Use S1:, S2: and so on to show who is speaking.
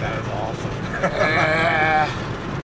S1: That is awesome.